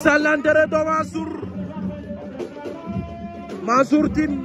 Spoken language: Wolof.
Sall enterré doo Mansour Mansour Tine